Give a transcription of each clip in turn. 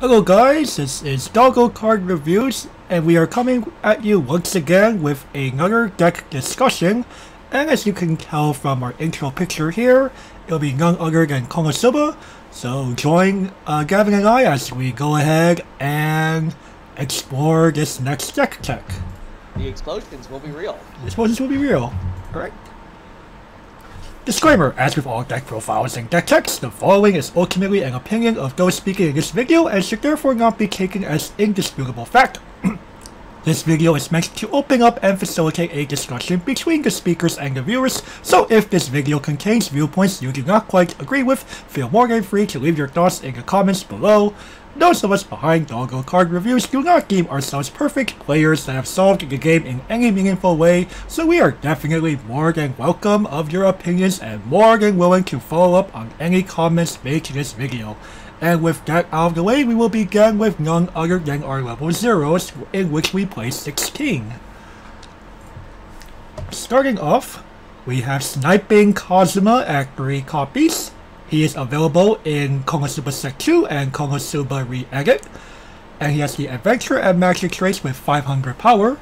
Hello guys, this is Doggo Card Reviews, and we are coming at you once again with another deck discussion. And as you can tell from our intro picture here, it'll be none other than Konosuba. So join uh, Gavin and I as we go ahead and explore this next deck tech. The explosions will be real. The explosions will be real. Alright. Disclaimer, as with all deck profiles and deck text, the following is ultimately an opinion of those speaking in this video and should therefore not be taken as indisputable fact. this video is meant to open up and facilitate a discussion between the speakers and the viewers, so if this video contains viewpoints you do not quite agree with, feel more than free to leave your thoughts in the comments below. Those of us behind Doggo Card Reviews do not deem ourselves perfect players that have solved the game in any meaningful way, so we are definitely more than welcome of your opinions and more than willing to follow up on any comments made to this video. And with that out of the way, we will begin with none other than our level zeros, in which we play 16. Starting off, we have Sniping Kazuma at 3 copies. He is available in Konosuba Set 2 and Konosuba Re-Edit, and he has the Adventure and Magic traits with 500 power.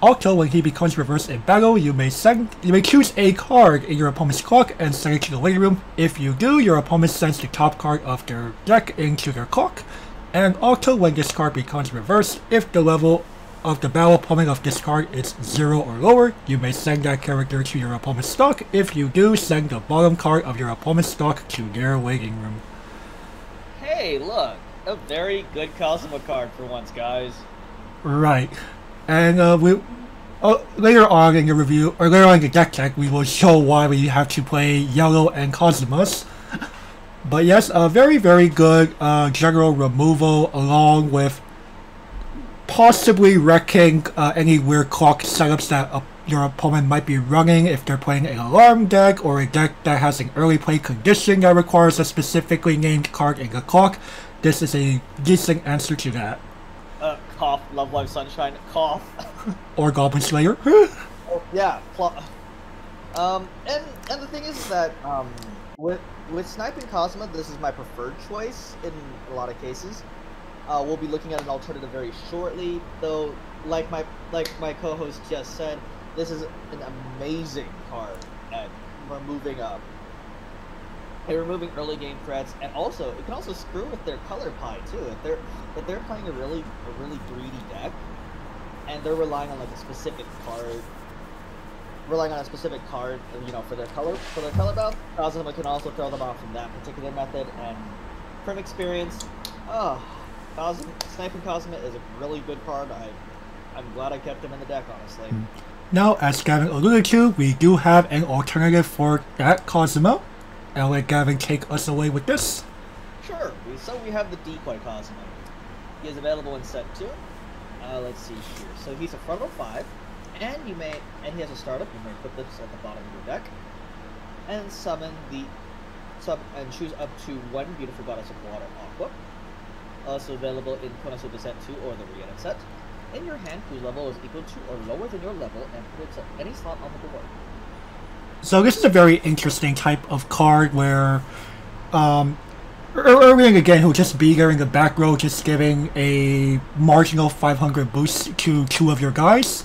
Also, when he becomes reversed in battle, you may send you may choose a card in your opponent's clock and send it to the waiting room. If you do, your opponent sends the top card of their deck into their clock. And also, when this card becomes reversed, if the level of the battle opponent of this card is 0 or lower, you may send that character to your opponent's stock. If you do, send the bottom card of your opponent's stock to their waiting room. Hey, look, a very good Kazuma card for once, guys. Right. And uh, we uh, later on in the review, or later on in the deck check, we will show why we have to play yellow and Cosmos. But yes, a very, very good uh, general removal along with possibly wrecking uh, any weird clock setups that uh, your opponent might be running if they're playing an alarm deck or a deck that has an early play condition that requires a specifically named card in the clock. This is a decent answer to that. Uh, cough, Love Live Sunshine, cough. or Goblin Slayer. oh, yeah, um, and and the thing is that um, with with sniping Kazuma, this is my preferred choice in a lot of cases. Uh, we'll be looking at an alternative very shortly, though. Like my like my co-host just said, this is an amazing card at removing up. Uh, removing early game threats, and also it can also screw with their color pie too. If they're if they're playing a really a really greedy deck, and they're relying on like a specific card, relying on a specific card, you know, for their color for their color buff, Kazuma can also throw them off from that particular method. And from experience, oh, Cosm Sniping Kazuma is a really good card. I, I'm glad I kept him in the deck, honestly. Hmm. Now, as Gavin alluded to, we do have an alternative for that Kazuma. I'll let Gavin take us away with this. Sure. So we have the Decoy Kazuma. He is available in set 2. Uh, let's see here. So he's a frontal 5, and you may, and he has a startup. You may put this at the bottom of your deck, and summon the, sub, and choose up to one beautiful goddess of water also available in Konosuba Set 2 or the re set, in your hand whose level is equal to or lower than your level and put it to any slot on the board. So this is a very interesting type of card where um, Irving again who just be there in the back row just giving a marginal 500 boost to two of your guys.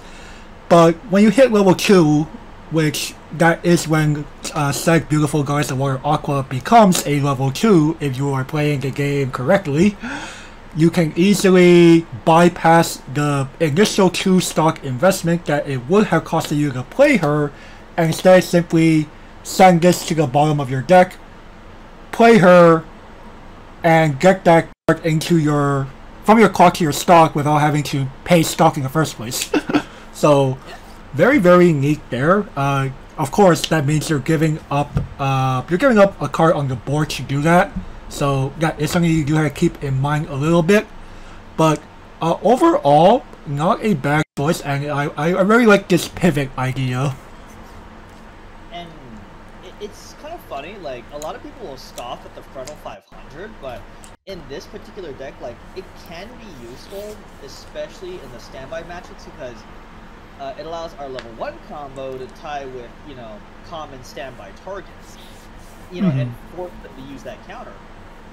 But when you hit level 2, which that is when uh, said beautiful goddess of water aqua becomes a level 2 if you are playing the game correctly. You can easily bypass the initial 2 stock investment that it would have costed you to play her and instead simply send this to the bottom of your deck play her and get that card into your from your clock to your stock without having to pay stock in the first place. So very very neat there uh, of course, that means you're giving up uh, you're giving up a card on the board to do that. So that is something you do have to keep in mind a little bit. But uh, overall, not a bad choice, and I, I, really like this pivot idea. And it's kind of funny, like, a lot of people will scoff at the frontal 500, but in this particular deck, like, it can be useful, especially in the standby matches, because uh, it allows our level 1 combo to tie with, you know, common standby targets. You know, mm-hmm. and force them to use that counter.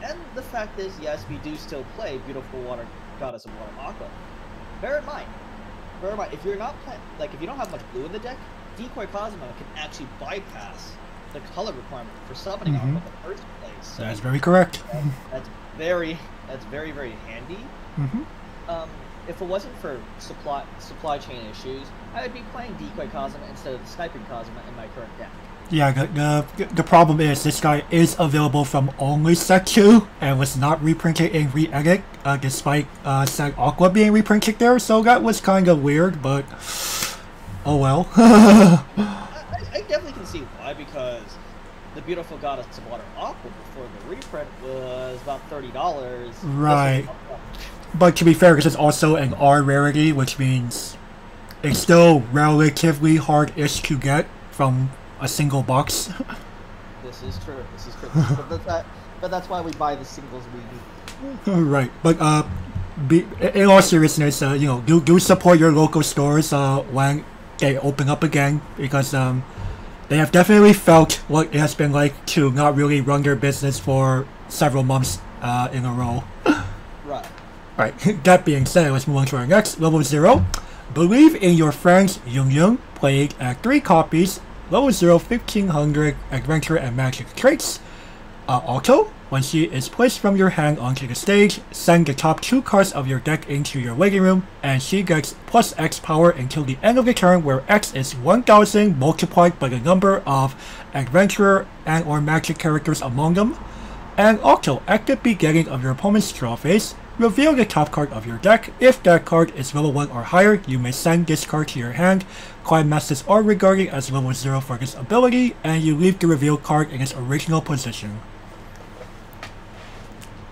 and the fact is, yes, we do still play Beautiful Water Goddess of Water Aqua. Bear in mind, bear in mind, if you're not playing, like if you don't have much blue in the deck, Decoy Kazuma can actually bypass the color requirement for summoning Mhm. Aqua in the first place. So That's very correct. that's very, that's very, very handy. hmm Um, if it wasn't for supply supply chain issues, I would be playing Decoy Kazuma instead of the Sniping Kazuma in my current deck. Yeah, the, the, the problem is this guy is available from only set 2 and was not reprinted in re-edit uh, despite uh, set Aqua being reprinted there, so that was kind of weird, but oh well. I, I definitely can see why, because the beautiful goddess of water aqua before the reprint was about thirty dollars. Right. But to be fair, this is also an R rarity, which means it's still relatively hard-ish to get from a single box. This is true. This is true. but, that's that, but that's why we buy the singles we need. right, but uh, be, in all seriousness, uh, you know, do do support your local stores uh, when they open up again because um, they have definitely felt what it has been like to not really run their business for several months uh, in a row. Right. Alright, that being said, let's move on to our next level zero. Believe in your friends Yun Yun, played at three copies, level 0 1500 adventure and magic traits. Uh, also, when she is placed from your hand onto the stage, send the top two cards of your deck into your waiting room, and she gets plus X power until the end of the turn, where X is 1000 multiplied by the number of adventurer and or magic characters among them. And also, at the beginning of your opponent's draw phase, reveal the top card of your deck. If that card is level 1 or higher, you may send this card to your hand. Climaxes are regarded as level 0 for this ability, and you leave the revealed card in its original position.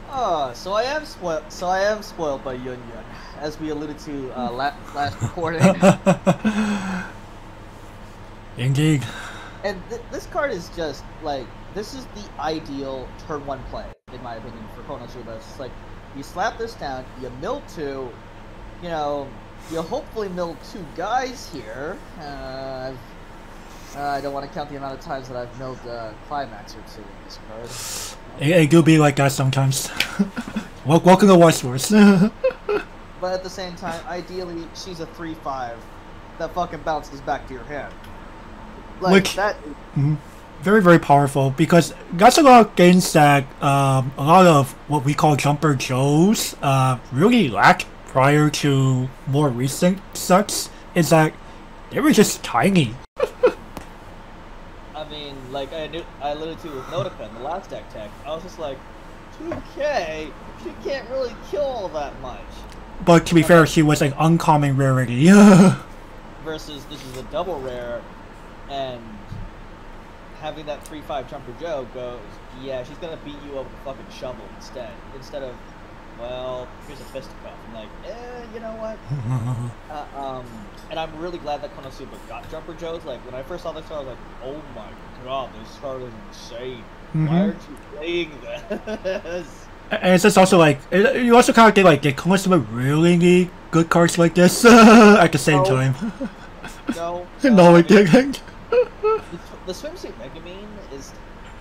Ah, so I am spoiled. So I am spoiled by Yun Yun, as we alluded to uh, la- last recording. Indeed. and th- this card is just like this is the ideal turn one play, in my opinion, for Konosuba. It's like you slap this down, you mill two, you know, you hopefully mill two guys here. Uh, uh, I don't want to count the amount of times that I've milled uh, climax or two in this card. It, it do be like that sometimes. Wel- Welcome to Westworld. But at the same time, ideally, she's a three-five that fucking bounces back to your hand. Like that. Very, very powerful because that's a lot of games that um, a lot of what we call jumper joes uh, really lacked prior to more recent sets is that they were just tiny. I mean, like I knew, I alluded to with Notica in the last deck tech. I was just like, 2K, she can't really kill all that much. But to be fair, she was an uncommon rarity. Versus this is a double rare, and having that three five jumper Joe goes, yeah, she's gonna beat you up with a fucking shovel instead. Instead of, well, here's a fisticuff. I'm like, eh, you know what? Uh, um, and I'm really glad that Konosuba got Jumper Joes. Like, when I first saw this card, I was like, oh my god, this card is insane. Why Mhm. aren't you playing this? and it's just also like it, you also kind of think like did Konosuba really need good cards like this at the same No. time? No. no, I it didn't. The, swimsuit Megumin is.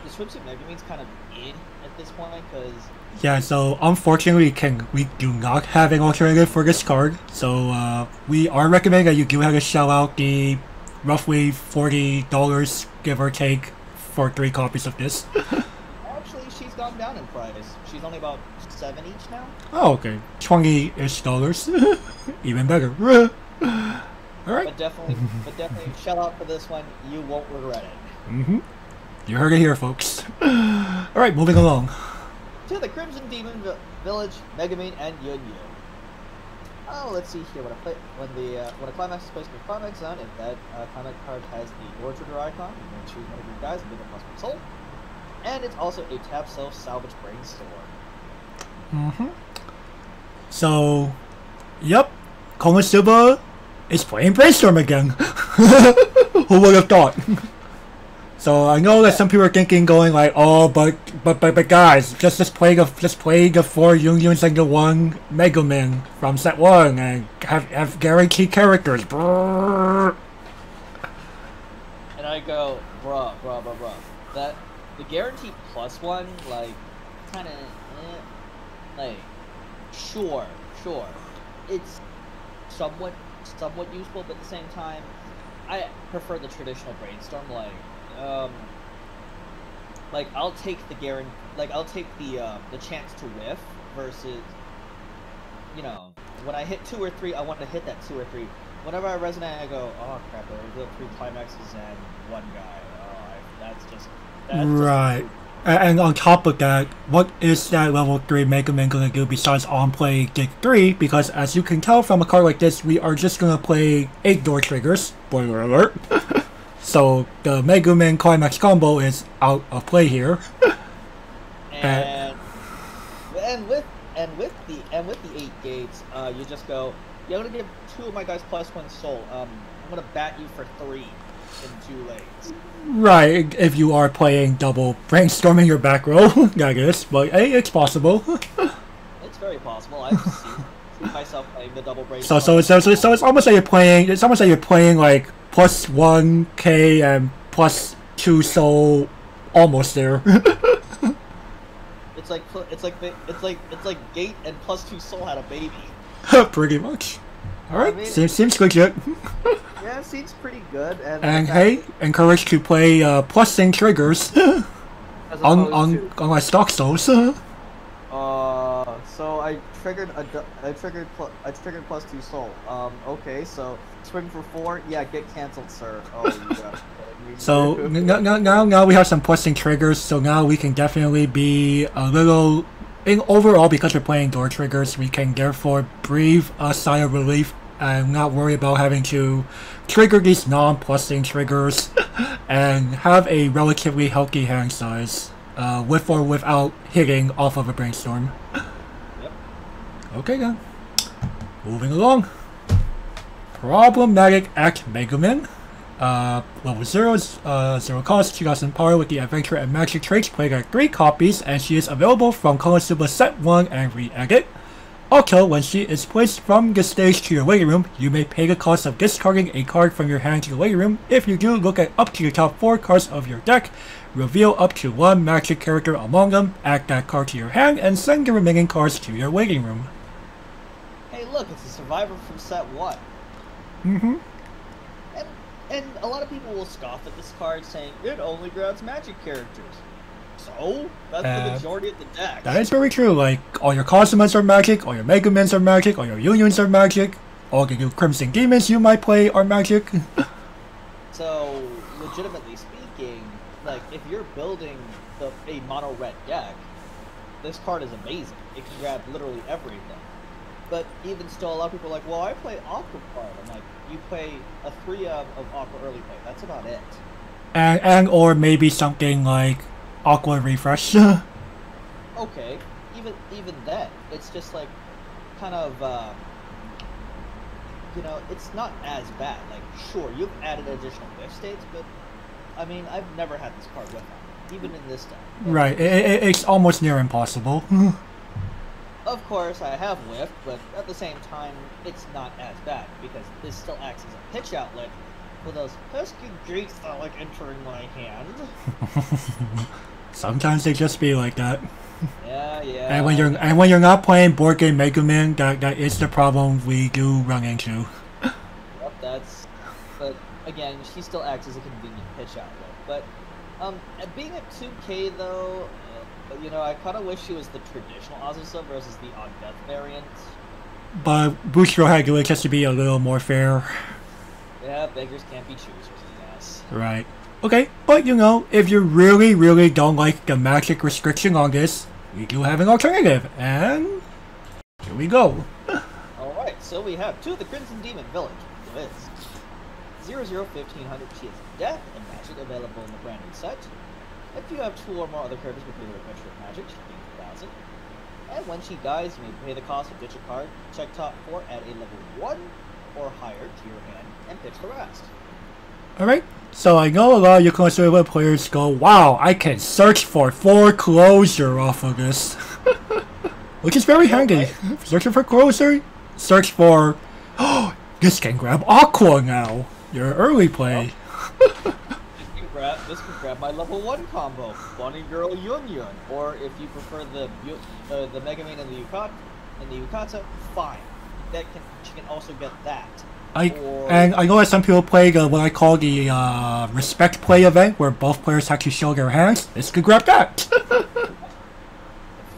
The swimsuit Megumin's kind of in at this point, because. Yeah, so unfortunately, we can we do not have an alternative for this card. So uh, we are recommending that you do have to shell out the roughly forty dollars, give or take, for three copies of this. Actually, she's gone down in price. She's only about seven each now. Oh, okay, twenty-ish dollars, even better. All right. But definitely, but definitely, shell out for this one. You won't regret it. Mm-hmm. You heard it here, folks. All right, moving along. to the Crimson Demon Vi- Village, Megumin, and Yun Yun. Oh, let's see here. When a play, when the uh, when a climax is placed in the climax zone, if that uh, climax card has the door trigger icon, you can choose one of your guys and give it plus one soul. And it's also a tap self salvage brainstorm. Mm-hmm. So, yep, Konosuba is playing Brainstorm again. Who would have thought? So I know that some people are thinking, going like, "Oh, but but but but guys, just just play the just play the four Yun Yuns and the one Megumin from set one and have have guaranteed characters." And I go, bruh, bruh, bruh, bruh. That the guaranteed plus one, like, kind of eh. like sure, sure, it's somewhat somewhat useful, but at the same time, I prefer the traditional brainstorm. Like, um, like I'll take the guarantee, like I'll take the uh, the chance to whiff versus, you know, when I hit two or three, I want to hit that two or three. Whenever I resonate, I go, oh crap! I revealed three climaxes and one guy. Oh, I, that's just that's right. Just, and on top of that, what is that level 3 Megumin gonna do besides on play Dig 3? Because as you can tell from a card like this, we are just gonna play 8 door triggers. Spoiler alert. so the Megumin Climax combo is out of play here. and, and with and with the and with the eight gates, uh, you just go, yeah, I'm gonna give two of my guys plus one soul. Um, I'm gonna bat you for three in two lanes. Right, if you are playing double brainstorming your back row, I guess, but hey, it's possible. it's very possible. I've seen, seen myself playing the double brainstorming. So, so, so, so, so it's almost like you're playing. It's almost like you're playing like plus one K and plus two soul, almost there. it's like it's like the, it's like it's like gate and plus two soul had a baby. Pretty much. All right, I mean, seems seems legit. yeah, seems pretty good. And, and hey, encouraged to play uh, plus thing triggers on on to, on my stock souls. uh, so I triggered a I triggered I triggered plus two soul. Um, okay, so swing for four. Yeah, get canceled, sir. Oh, so now, now now we have some plus thing triggers. So now we can definitely be a little in overall, because we're playing door triggers, we can therefore breathe a sigh of relief and not worry about having to trigger these non-plusing triggers and have a relatively healthy hand size uh, with or without hitting off of a brainstorm. Yep. Okay then. Moving along. Problematic Act Megumin. Uh, level 0, uh, 0 cost, she got some power with the Adventure and Magic traits, played at 3 copies, and she is available from Konosuba Set 1 and Re-Edit. Also, when she is placed from the stage to your waiting room, you may pay the cost of discarding a card from your hand to the waiting room. If you do, look at up to the top 4 cards of your deck, reveal up to one magic character among them, add that card to your hand, and send the remaining cards to your waiting room. Hey look, it's a survivor from set 1. Mm-hmm. And a lot of people will scoff at this card saying it only grabs magic characters. So? That's uh, the majority of the deck. That is very true. Like, all your Kazumas are magic, all your Megumins are magic, all your Yun Yuns are magic, all the new Crimson Demons you might play are magic. so, legitimately speaking, like, if you're building the, a mono red deck, this card is amazing. It can grab literally everything. But even still, a lot of people are like, well, I play Aqua card. I'm like, you play a three of, of Aqua early play. That's about it. And, and or maybe something like Aqua Refresh. okay, even even then, it's just like kind of uh, you know, it's not as bad. Like, sure, you've added additional whiff states, but I mean, I've never had this card with me, even in this deck. Right, it, it, it's almost near impossible. Of course, I have whiffed, but at the same time, it's not as bad because this still acts as a pitch outlet for those pesky gates that like entering my hand. Sometimes they just be like that. Yeah, yeah. And when you're and when you're not playing board game Megumin, that that is the problem we do run into. yep, that's. But again, she still acts as a convenient pitch outlet. But um, being at 2K though, but you know, I kind of wish she was the traditional Azusa versus the on death variant. But Bushro Hagula has to be a little more fair. Yeah, beggars can't be choosers, I guess. Right. Okay, but you know, if you really, really don't like the magic restriction on this, we do have an alternative, and here we go. Alright, so we have two of the Crimson Demon Village, Liz. 001500 She has Death and Magic available in the brand new set. If you have two or more other characters with the Adventure of Magic, she gains 1000. And when she dies, you may pay the cost of ditch a card, check top 4 at a level 1 or higher to your hand, and pitch the rest. Alright, so I know a lot of you conservative players go, wow, I can search for foreclosure off of this. Which is very handy. Searching for closer, search for, oh, this can grab Aqua now. Your early play. you oh. grab this could grab my level one combo, Bunny Girl Yun Yun, or if you prefer the uh, the Megumin and the Yukata, and the Yukata, fine. That can she can also get that. I Or- and I know that some people play the, what I call the uh, respect play event, where both players have to show their hands. This could grab that.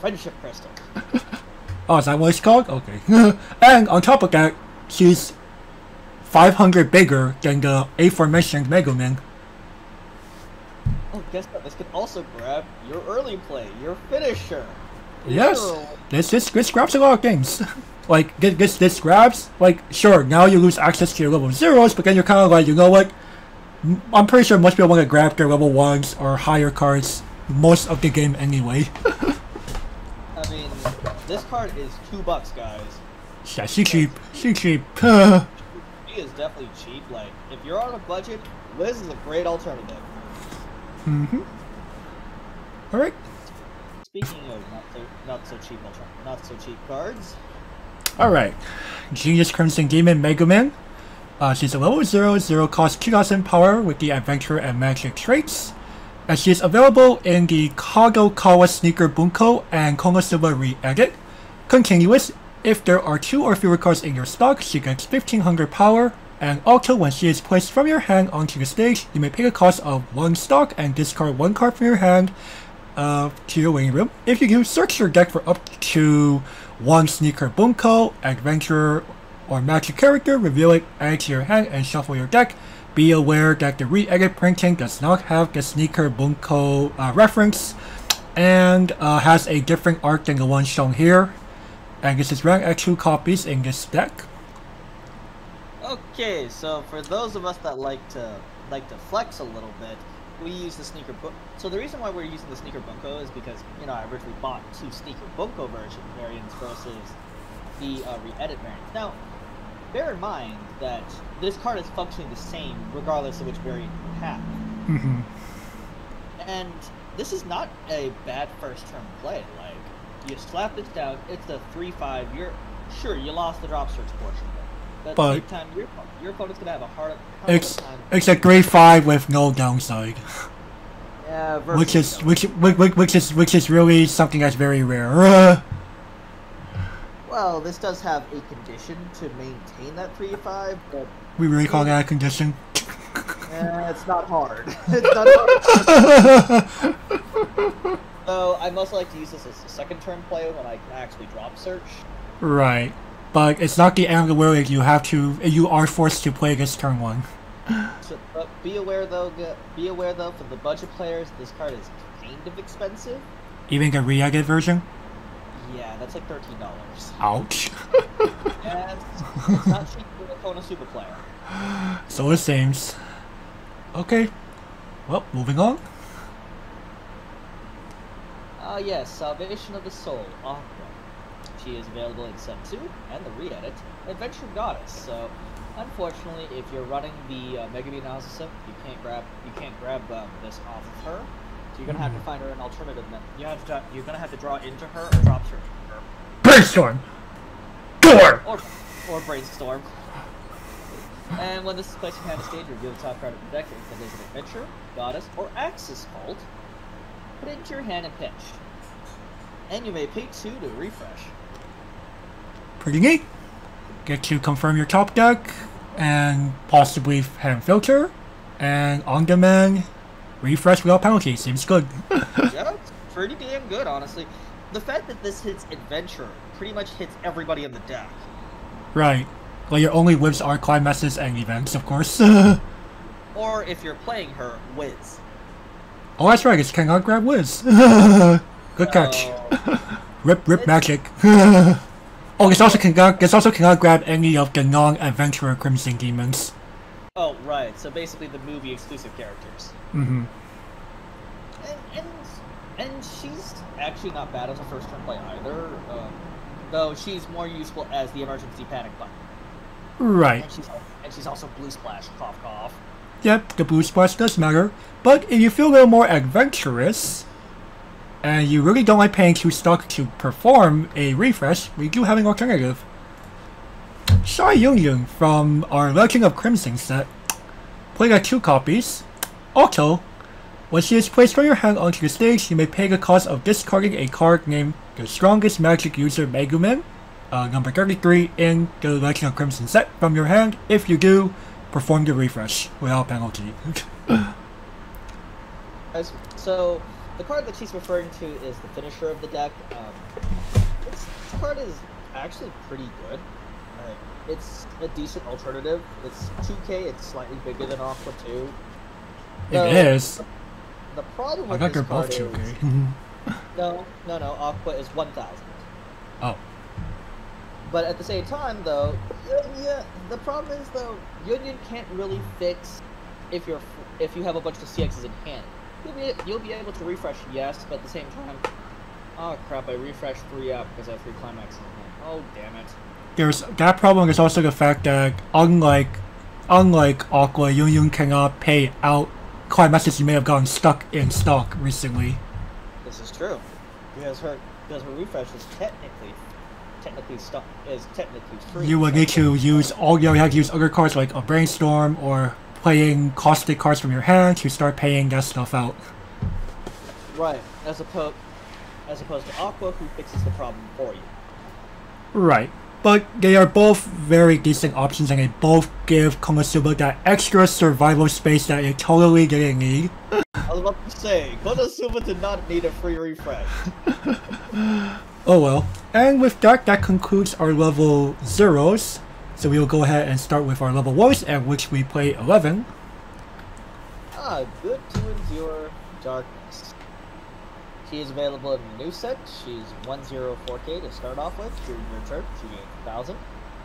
Friendship Crystal. oh, is that what it's called? Okay. and on top of that, she's 500 bigger than the aforementioned Megumin. Oh, guess what? This can also grab your early play, your finisher. Yes, Ew. this this this grabs a lot of things. like this this this grabs like sure now you lose access to your level zeros, but then you're kind of like you know what? I'm pretty sure most people want to grab their level ones or higher cards most of the game anyway. I mean, this card is two bucks, guys. yeah, she cheap, she cheap. She is definitely cheap. Like, if you're on a budget, Liz is a great alternative. Mm-hmm. All right. Speaking of not so not so cheap not so cheap cards, All right. Genius Crimson Demon Megumin. Uh, she's a level 0, 0 cost 2000 power with the adventure and magic traits. And she is available in the Kadokawa Sneaker Bunko and Konosuba Re-Edit. Continuous, if there are two or fewer cards in your stock, she gets 1500 power. And also, when she is placed from your hand onto the stage, you may pay a cost of one stock and discard one card from your hand uh, to your waiting room. If you do, search your deck for up to one sneaker bunko, adventure, or magic character, reveal it, add it to your hand, and shuffle your deck. Be aware that the re-edit printing does not have the sneaker bunko uh, reference and uh, has a different art than the one shown here. And this is ranked at two copies in this deck. Okay, so for those of us that like to like to flex a little bit, we use the sneaker book. So the reason why we're using the sneaker bunko is because you know I originally bought two sneaker bunko version variants versus the uh, re-edit variants. Now, bear in mind that this card is functioning the same regardless of which variant you have, Mm-hmm. and this is not a bad first turn play. Like you slap this down, it's a three-five. You're sure you lost the drop search portion. But, But- same time, your, your opponent's gonna have a hard, hard It's time it's a grade five with no downside, Yeah, which is versus- which which which is which is really something that's very rare. Well, this does have a condition to maintain that three five, but we really call that a condition. eh, it's not hard. it's not hard. So I most like to use this as a second turn play when I can actually drop search. Right. But it's not the end where you have to you are forced to play this turn one. So, but be aware though, be aware though, for the budget players, this card is kind of expensive. Even the re-edit version? Yeah, that's like thirteen dollars. Ouch. And it's not cheap for a Konosuba player. so it seems. Okay. Well, moving on. Ah yes, Salvation of the Soul, Aqua. She is available in Set 2 and the re-edit, Adventure Goddess. So, unfortunately, if you're running the uh, Megumin analysis set, you can't grab you can't grab um, this off of her. So you're gonna have to Mhm. find her an alternative. method. You have to you're gonna have to draw into her or drop search her Brainstorm! Door! or or brainstorm. And when this is placed in hand of stage, reveal the top card of the deck. If there's an adventure, goddess, or axis cult, put it into your hand and pitch. And you may pay two to refresh. Pretty neat. Get to confirm your top deck and possibly hand filter and on demand refresh without penalty. Seems good. yeah, it's pretty damn good, honestly. The fact that this hits adventure pretty much hits everybody in the deck. right. Well, your only whips are climaxes and events, of course. Or if you're playing her, Wiz. Oh, that's right. It's cannot grab Wiz. good catch. So, Rip, rip magic. Oh, this also cannot. This also cannot grab any of the non-adventurer Crimson Demons. oh, right. So basically the movie exclusive characters. Mm-hmm. And, and, and she's actually not bad as a first turn play either. Um, though she's more useful as the emergency panic button. Right. And she's, and she's also blue splash, cough cough. Yep, the blue splash does matter. But if you feel a little more adventurous, and you really don't like paying two stock to perform a refresh, we do have an alternative. Shy Yun Yun from our Legend of Crimson set. Played at two copies. Also, When she is placed from your hand onto the stage, you may pay the cost of discarding a card named the strongest magic user Megumin, uh, number 33 in the Legend of Crimson set from your hand. If you do, perform the refresh without penalty. So, the card that she's referring to is the finisher of the deck. Um, it's, this card is actually pretty good. Uh, it's a decent alternative. It's 2k, it's slightly bigger than Aqua 2. No, it is. The problem I with got this they're card both 2K. No, no, no, Aqua is 1000. oh. But at the same time, though, yeah, the problem is though, Yun Yun can't really fix if you're if you have a bunch of CXs in hand. You'll be you'll be able to refresh, yes, but at the same time, oh crap, I refreshed three up because I have three climax in hand. Oh damn it! There's that problem is also the fact that unlike unlike Aqua, Yun Yun cannot pay out climaxes you may have gotten stuck in stock recently. This is true because her because her refresh is technically technically stuck is technically free. You would need to use all you have to use other cards like a brainstorm or playing costed cards from your hand to start paying that stuff out. right as opposed as opposed to Aqua, who fixes the problem for you. Right. But they are both very decent options and they both give Konosuba that extra survival space that it totally didn't need. I was about to say, Konosuba did not need a free refresh. Oh well. And with that, that concludes our level zeros. So we will go ahead and start with our level ones, at which we play 11. Ah, good to endure darkness. She is available in the new set. She's 104k to start off with. During your turn, she gains 1000.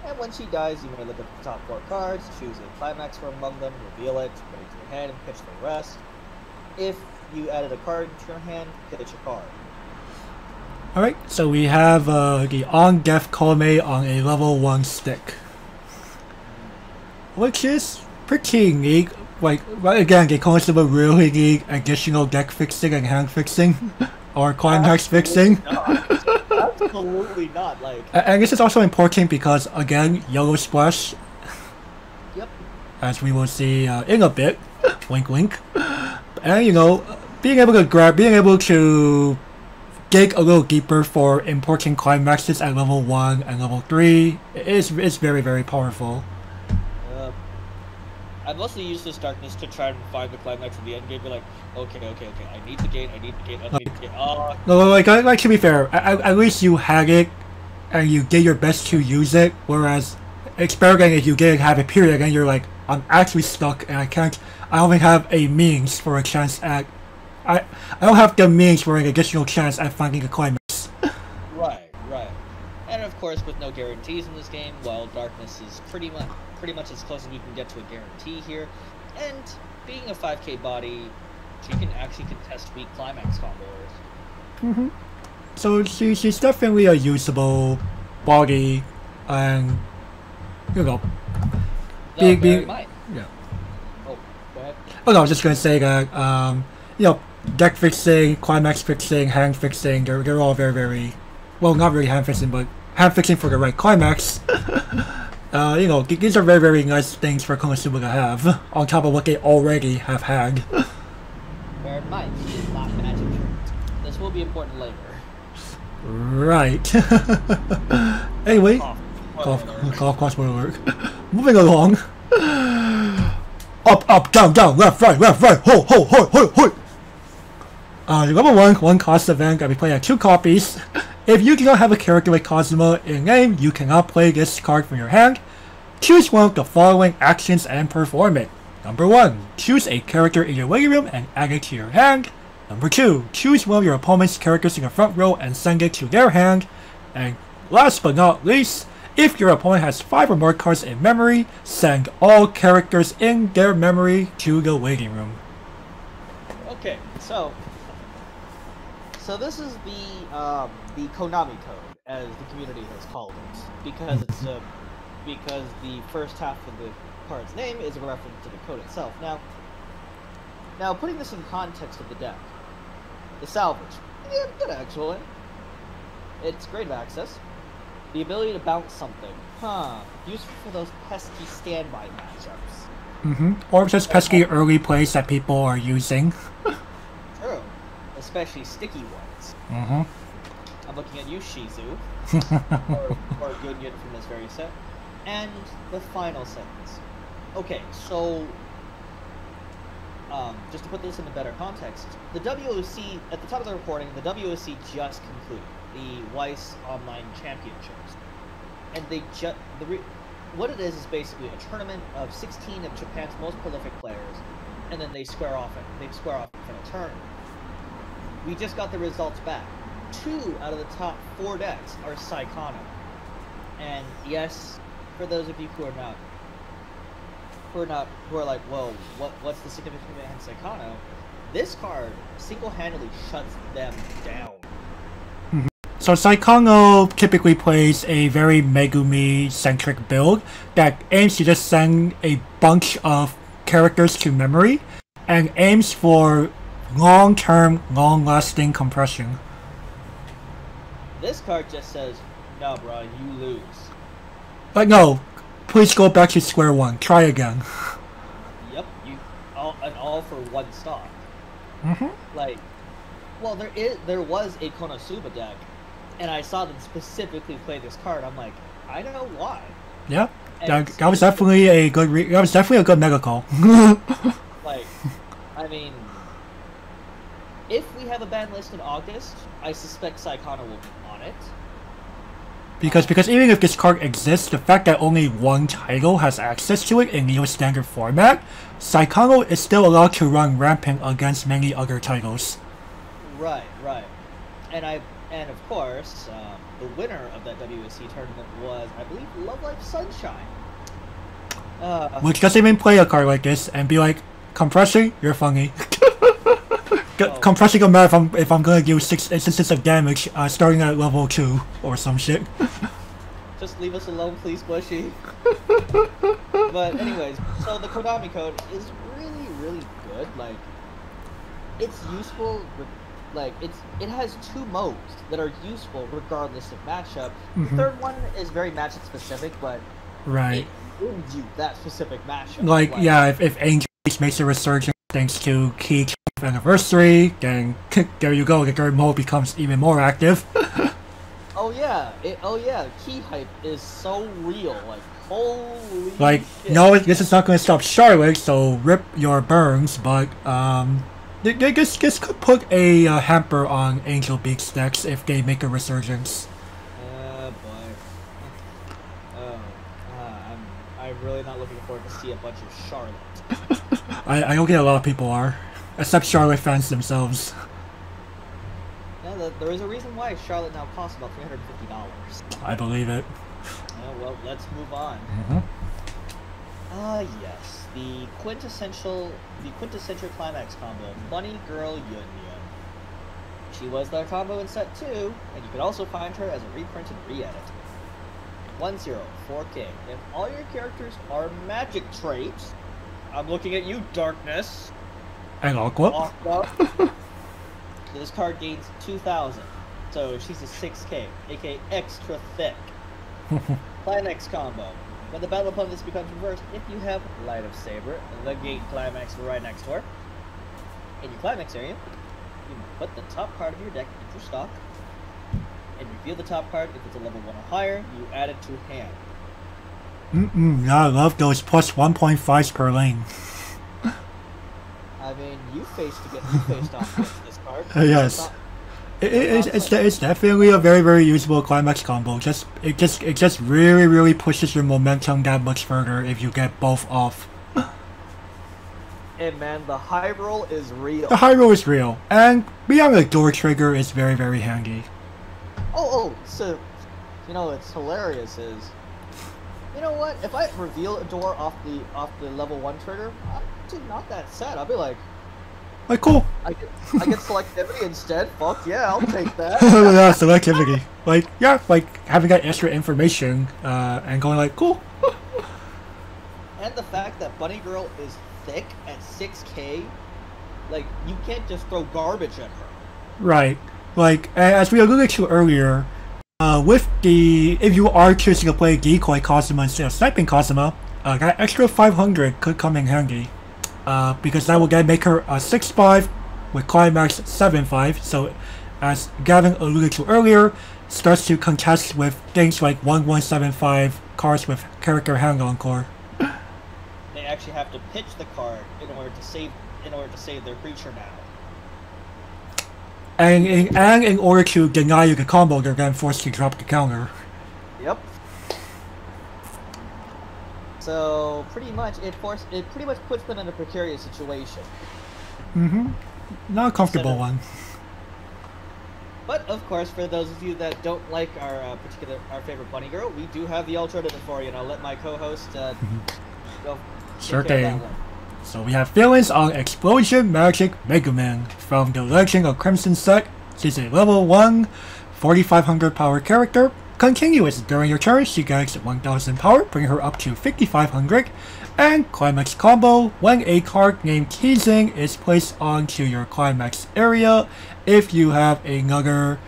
And when she dies, you may look at the top four cards, choose a climax from among them, reveal it, put it to your hand, and pitch the rest. If you added a card to your hand, pitch a card. Alright, so we have uh, the On Death Colme on a level 1 stick. Which is pretty neat. Like, well, again, the Konosuba really need additional deck fixing and hand fixing. or climax fixing. Not. Absolutely not. Like, And this is also important because, again, Yellow Splash, yep. as we will see uh, in a bit, wink wink, and you know, being able to grab, being able to dig a little deeper for important climaxes at level 1 and level 3 is, is very, very powerful. I mostly use this darkness to try and find the climax of the end game. Be like, okay, okay, okay. I need the gate. I need the gate. I need the gate. Oh, No, like, like, like to be fair, at, at least you had it and you did your best to use it, whereas experimenting if you didn't have it period and you're like, I'm actually stuck and I can't, I only have a means for a chance at, I, I don't have the means for an additional chance at finding a climax. Right, right. And of course, with no guarantees in this game, well, darkness is pretty much pretty much as close as we can get to a guarantee here. And being a 5k body, she can actually contest weak climax combos. Mhm. So she, she's definitely a usable body and, you know, No, Being- bear being- in yeah. Oh, go ahead. Oh no, I was just gonna say that, um, you know, deck fixing, climax fixing, hand fixing, they're, they're all very, very, well, not really hand fixing, but hand fixing for the right climax. uh, you know, these are very, very nice things for Konosuba to have, on top of what they already have had. Bear in mind, she is not magic. This will be important later. right. anyway, Cough. golf, Spoiler. golf course will work. Moving along. Up, up, down, down, left, right, left, right, ho, ho, ho, ho, ho. Uh, level 1, 1 cost event can be played at 2 copies. If you do not have a character with Kazuma in name, you cannot play this card from your hand. Choose one of the following actions and perform it. Number 1. Choose a character in your waiting room and add it to your hand. Number 2. Choose one of your opponent's characters in the front row and send it to their hand. And last but not least, if your opponent has 5 or more cards in memory, send all characters in their memory to the waiting room. Okay, so so this is the um, the Konami code, as the community has called it, because it's uh, because the first half of the card's name is a reference to the code itself. Now, now putting this in context of the deck, the salvage, yeah, good actually. It's great access. The ability to bounce something, huh? Useful for those pesky standby matchups. Mm-hmm. Or just pesky early plays that people are using. especially sticky ones. Mm-hmm. I'm looking at you, Shizu, or, or Gunyan from this very set. And the final sentence. Okay, so um, just to put this in a better context, the WOC at the top of the recording, the WOC just concluded the Weiss Online Championships, and they just the re- what it is is basically a tournament of 16 of Japan's most prolific players, and then they square off. They square off in a tournament. We just got the results back. Two out of the top four decks are Saekano, and yes, for those of you who are not who are not who are like, whoa, what what's the significance behind Saekano? This card single-handedly shuts them down. Mm-hmm. So Saekano typically plays a very Megumi-centric build that aims to just send a bunch of characters to memory and aims for long-term, long-lasting compression. This card just says, no, bro, you lose. But no, please go back to square one. Try again. Yep, you all an all for one stock. Mm-hmm. Like, well, there is there was a Konosuba deck, and I saw them specifically play this card. I'm like, I don't know why. Yeah, And that, that was definitely a good. Re- that was definitely a good mega call. Like, I mean, if we have a ban list in August, I suspect Saekano will be on it. Because because even if this card exists, the fact that only one title has access to it in Neo Standard format, Saekano is still allowed to run rampant against many other titles. Right, right. And I and of course, um, the winner of that WSC tournament was, I believe, Love Live Sunshine. Uh, Which doesn't even play a card like this and be like, compression, you're funny. G- Oh. Compressing a map if I'm if I'm gonna do six instances of damage, uh, starting at level two or some shit. just leave us alone, please, Bushy. but anyways, so the Konami code is really, really good. Like, it's useful. With, like, it's it has two modes that are useful regardless of matchup. Mhm. The third one is very matchup specific, but Right. it gives you that specific matchup. Like yeah, if if Angel makes a resurgence thanks to Key anniversary, then there you go. The third mode becomes even more active. Oh yeah, it, oh yeah, key hype is so real. Like holy. Like, shit. no, this is not going to stop Charlotte, so rip your burns, but, um, just, just could put a uh, hamper on Angel Beats decks if they make a resurgence. Uh, boy. Oh, I'm I'm really not looking forward to see a bunch of Charlotte. I, I don't get a lot of people are, except Charlotte fans themselves. Yeah, the, there is a reason why Charlotte now costs about three hundred fifty dollars. I believe it. Yeah, well, let's move on. hmm Ah, yes, the quintessential, the quintessential climax combo, Bunny Girl Yun Yun. She was the combo in set two, and you can also find her as a reprint and re-edit. 1-0, 4K. If all your characters are magic traits, I'm looking at you, Darkness. And Aqua. Aqua. this card gains 2,000, so she's a 6K, aka extra thick. Climax combo. When the battle upon this becomes reversed, if you have Light of Saber, the gate climax right next to her, in your climax area, you put the top card of your deck into stock, and reveal the top card. If it's a level 1 or higher, you add it to hand. Mm-mm, yeah, I love those plus 1.5s per lane. I mean, you faced to get you faced off with this card. Yes. It's It, it, it's, it's, it's definitely a very very usable climax combo. Just it just it just really really pushes your momentum that much further if you get both off. And man, the high roll is real. The high roll is real, and beyond the door trigger is very very handy. Oh, oh, so, you know, what's hilarious is, you know what? If I reveal a door off the off the level one trigger, I'm actually not that sad. I'll be like, Like cool, I get I get selectivity instead. Fuck yeah, I'll take that. yeah, selectivity. Like yeah, like having that extra information uh, and going like cool. and the fact that Bunny Girl is thick at 6k, like you can't just throw garbage at her. Right. Like as we alluded to earlier, uh, with the if you are choosing to play decoy Kazuma instead of sniping Kazuma, uh, that extra 500 could come in handy. Uh, because that will then make her a 6-5 with Climax 7-5, so as Gavin alluded to earlier, starts to contest with things like 1175 cards with character hang on core. They actually have to pitch the card in order to save in order to save their creature now. And in, and in order to deny you the combo, they're then forced to drop the counter. Yep. So pretty much it force it pretty much puts them in a precarious situation. Mm-hmm. Not a comfortable Instead one. But of course, for those of you that don't like our uh, particular our favorite bunny girl, we do have the alternative for you, and I'll let my co-host uh, go. take Sure care of that thing. So we have feelings on Explosion Magic Megumin from the Legend of Crimson set. She's a level 1, 4500 power character. Continuous during your turn, she gets 1000 power, bringing her up to 5500. And Climax combo, when a card named Teasing is placed onto your Climax area, if you have another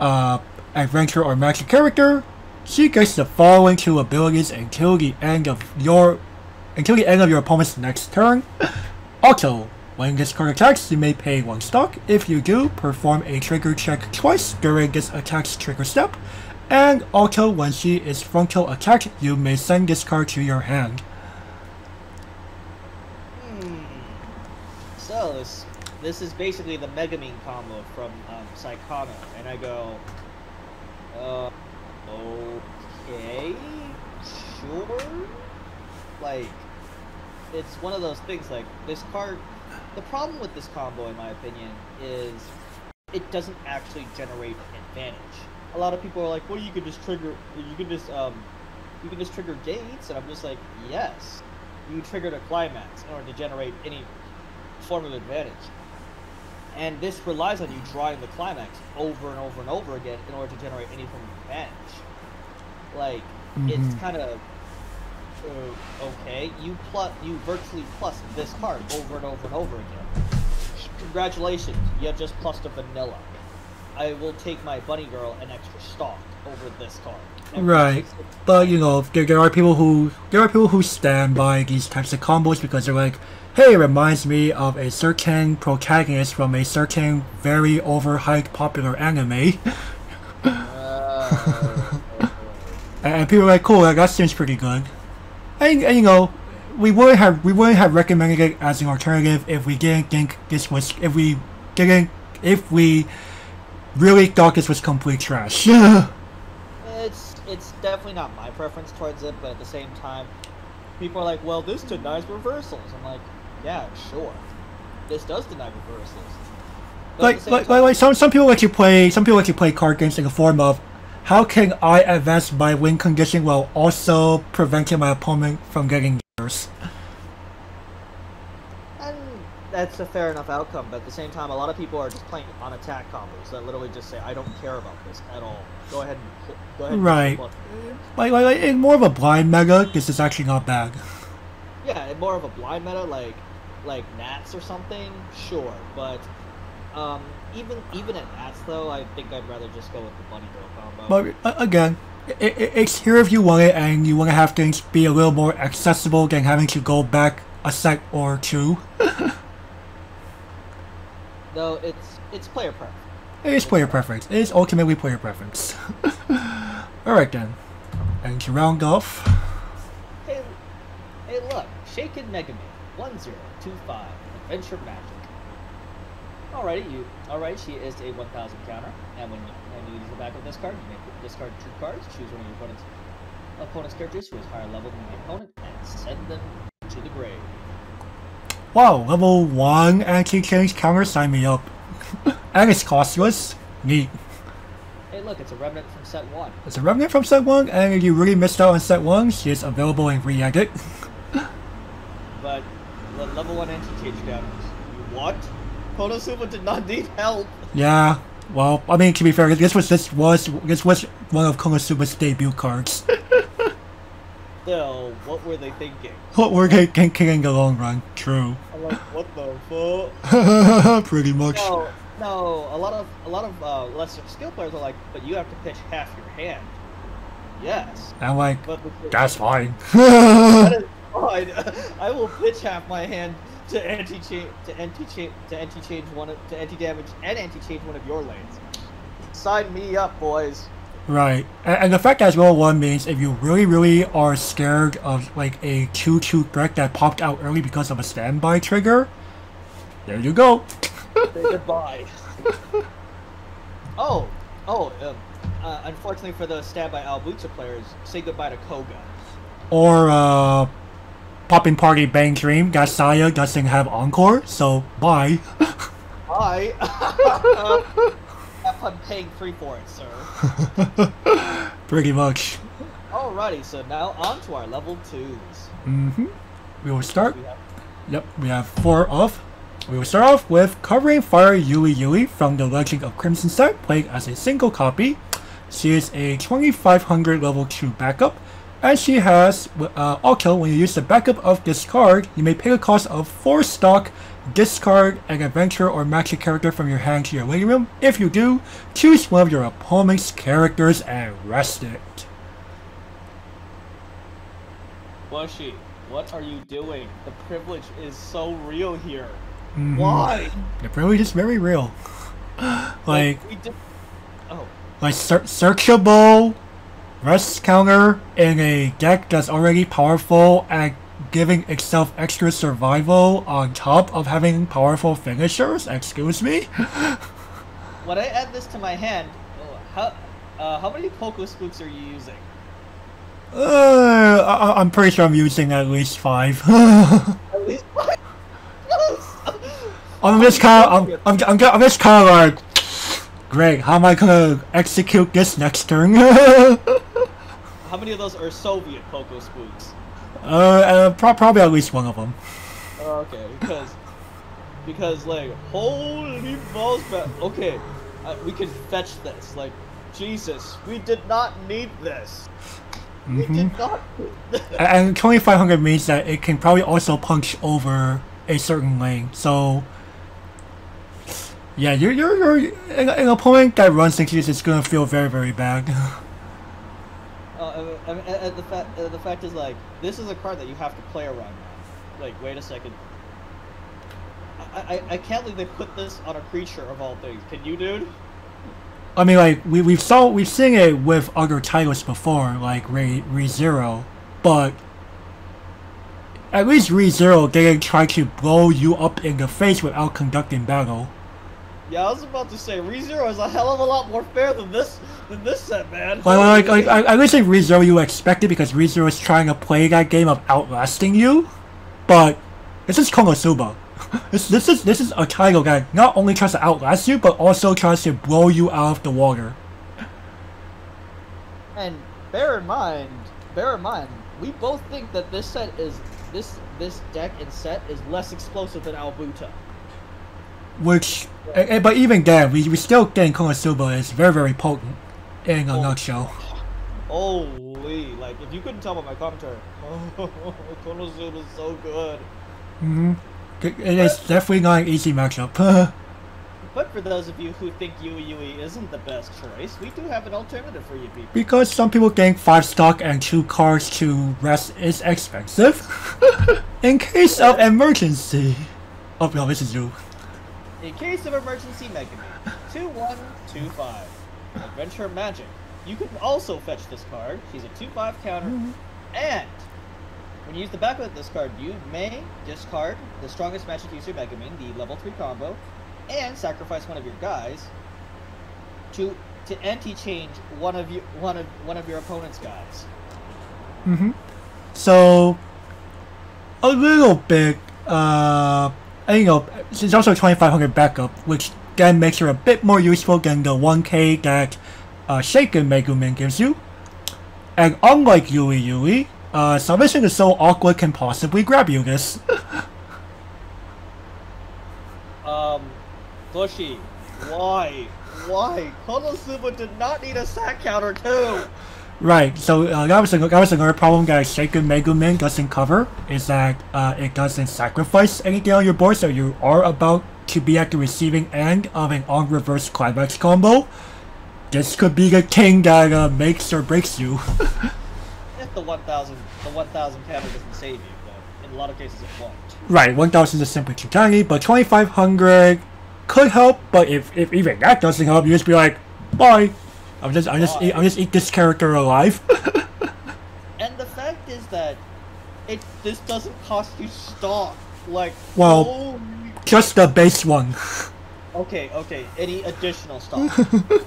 uh, adventure or magic character, she gets the following two abilities until the end of your until the end of your opponent's next turn. Also, when this card attacks, you may pay one stock. If you do, perform a trigger check twice during this attack's trigger step. And also, when she is frontal attacked, you may send this card to your hand. Hmm. So this this is basically the Megamine combo from um, Saekano, and I go, uh, okay, sure. Like, it's one of those things. Like this card, the problem with this combo, in my opinion, is it doesn't actually generate advantage. A lot of people are like, well, you could just trigger, you could just um, you can just trigger gates, and I'm just like, yes, you triggered a climax in order to generate any form of advantage. And this relies on you drawing the climax over and over and over again in order to generate any form of advantage. Like, it's Mhm. kind of uh, okay. You plus, you virtually plus this card over and over and over again. Congratulations, you have just plus a vanilla. I will take my bunny girl an extra stock over this card. Right. But you know, there, there are people who there are people who stand by these types of combos because they're like, hey, it reminds me of a certain protagonist from a certain very overhyped popular anime. Uh, And people are like, cool, that seems pretty good. And, and you know, we wouldn't have we wouldn't have recommended it as an alternative if we didn't think this was if we didn't if we really thought this was complete trash. It's it's definitely not my preference towards it, but at the same time, people are like, "Well, this denies reversals." I'm like, "Yeah, sure, this does deny reversals." But like, like, like, like some some people like to play some people like to play card games in the form of how can I advance my win condition while also preventing my opponent from getting yours. and that's a fair enough outcome. But at the same time, a lot of people are just playing on attack combos that literally just say, "I don't care about this at all. Go ahead and go ahead." Right. Like, like, like in more of a blind mega, this is actually not bad. Yeah, and more of a blind meta like like Nats or something, sure. But um, even even at Nats though, I think I'd rather just go with the Bunny Girl combo. But uh, again, i i it's here if you want it, and you want to have things be a little more accessible than having to go back a set or two. Though it's it's player preference. It is player preference. It is ultimately player preference. Alright then. And to round off, Hey, hey, look, Shaken Megumin, one zero two five, Adventure Magic. Alrighty, you. Alright, she is a 1,000 counter, and when you, when you use the back of this card, you may discard two cards, choose one of your opponent's opponent's characters who is higher level than the opponent, and send them to the grave. wow, level 1 anti-change counter, sign me up. and it's costless. Neat. Hey, look, it's a remnant from set one. It's a remnant from set 1, and if you really missed out on set 1, she is available in re-edit. But the level one anti-change counters. You what? Konosuba did not need help. Yeah, well, I mean, to be fair, this was this was this was one of Konosuba's debut cards. Still, what were they thinking? what were they thinking in the long run. True. I'm like, what the fuck? Pretty much. No, no. A lot of a lot of uh, lesser skill players are like, but you have to pitch half your hand. Yes, I'm like, but that's fine. that is fine. I will pitch half my hand to anti change to anti change to anti change one of, to anti damage and anti change one of your lanes. Sign me up, boys. Right, and, and the fact that roll one means if you really, really are scared of like a two-two threat that popped out early because of a standby trigger, there you go. Say goodbye. oh, oh. Um, uh, unfortunately for the standby Aobuta players, say goodbye to Koga. Or uh, popping party bang dream. Gasaya doesn't have encore, so bye. Bye. Have fun paying free for it, sir. Pretty much. Alrighty, so now on to our level twos. Mm-hmm. We will start. We have Yep, we have four of. We will start off with covering Fire Yun Yun from the Legend of Crimson set, played as a single copy. She is a 2500 level 2 backup, and she has, uh, also when you use the backup of this card, you may pay a cost of 4 stock, discard an adventure or magic character from your hand to your waiting room. If you do, choose one of your opponent's characters and rest it. Bushy, what are you doing? The privilege is so real here. Mhm. Why? The privilege is very real. like, we did. Oh, like ser- searchable rest counter in a deck that's already powerful and giving itself extra survival on top of having powerful finishers? Excuse me? when I add this to my hand, oh, how uh, how many Poco Spooks are you using? Uh, I- I'm pretty sure I'm using at least five. At least five. I'm just kind of, I'm, I'm, I'm, I'm just kind of like, great, how am I gonna execute this next turn? uh, How many of those are Soviet Poco Spooks? uh, pro- probably at least one of them. Oh, okay, because because like holy balls, but okay, uh, we can fetch this. Like Jesus, we did not need this. We Mhm. did not. Need this. And 2500 means that it can probably also punch over a certain lane. So, yeah, you're, you're, you're an, an opponent that runs into this is going to feel very, very bad. Uh, I mean, uh, uh, the fact uh, the fact is like this is a card that you have to play around. Like, wait a second. I, I I can't believe they put this on a creature of all things. Can you, dude? I mean, like, we, we've saw, we've seen it with other titles before, like Re, ReZero, but at least ReZero didn't try to blow you up in the face without conducting battle. Yeah, I was about to say ReZero is a hell of a lot more fair than this than this set, man. Like, like, like, I, I would say ReZero you expected because ReZero is trying to play that game of outlasting you, but this is Konosuba. This, this is this is a title that not only tries to outlast you, but also tries to blow you out of the water. And bear in mind, bear in mind, we both think that this set is this this deck and set is less explosive than Aobuta. Which, eh, but even then, we, we still think Konosuba is very very potent in a Oh. nutshell. Holy, like if you couldn't tell by my commentary, oh, Konosuba is so good. hmm It is definitely not an easy matchup. But for those of you who think Yun Yun isn't the best choice, we do have an alternative for you people. because some people think 5 stock and 2 cards to rest is expensive. in case of emergency. Oh no, this is you. In case of emergency Megumin, 2125. Adventure Magic. You can also fetch this card. She's a 2-5 counter. And when you use the back of this card, you may discard the strongest magic user Megumin, the level 3 combo, and sacrifice one of your guys to to anti-change one of you one of one of your opponent's guys. Mm-hmm. So, a little bit, uh, and, you know, she's also 2500 backup, which then makes her a bit more useful than the 1k that uh, Shaken Megumin gives you. And unlike Yun Yun, uh, Salvation is so awkward can possibly grab you this. Um, Bushy, why? Why? Konosuba did not need a sack counter too! Right, so uh, that, was a, that was another problem that Shaken Man doesn't cover, is that uh, it doesn't sacrifice anything on your board, so you are about to be at the receiving end of an on-reverse climax combo. This could be the thing that uh, makes or breaks you. If the 1000, the 1000 counter doesn't save you, though, in a lot of cases it won't. Right, 1,000 is simply too tiny, but 2,500 could help. But if, if even that doesn't help, you just be like, bye. I'm just I'm just eat, I'm just eat this character alive. And the fact is that it this doesn't cost you stock. Like Well- holy- just the base one. okay, okay, any additional stock.